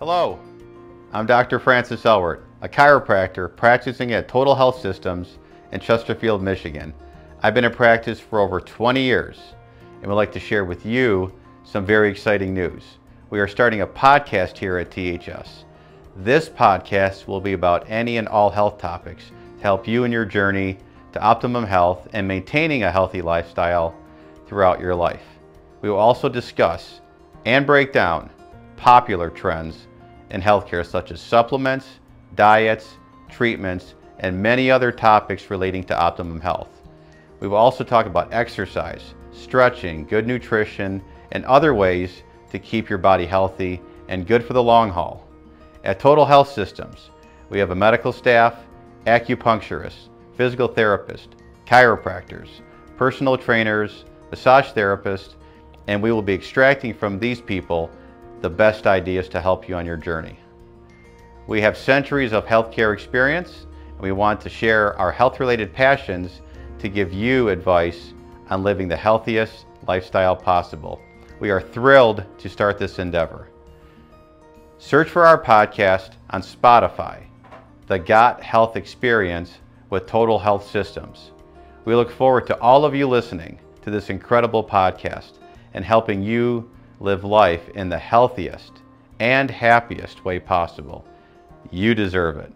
Hello, I'm Dr. Francis Elwart, a chiropractor practicing at Total Health Systems in Chesterfield, Michigan. I've been in practice for over 20 years and would like to share with you some very exciting news. We are starting a podcast here at THS. This podcast will be about any and all health topics to help you in your journey to optimum health and maintaining a healthy lifestyle throughout your life. We will also discuss and break down popular trends in healthcare such as supplements, diets, treatments, and many other topics relating to optimum health. We will also talk about exercise, stretching, good nutrition, and other ways to keep your body healthy and good for the long haul. At Total Health Systems, we have a medical staff, acupuncturists, physical therapists, chiropractors, personal trainers, massage therapists, and we will be extracting from these people the best ideas to help you on your journey. We have centuries of healthcare experience, and we want to share our health-related passions to give you advice on living the healthiest lifestyle possible. We are thrilled to start this endeavor. Search for our podcast on Spotify, The Got Health Experience with Total Health Systems. We look forward to all of you listening to this incredible podcast and helping you live life in the healthiest and happiest way possible. You deserve it.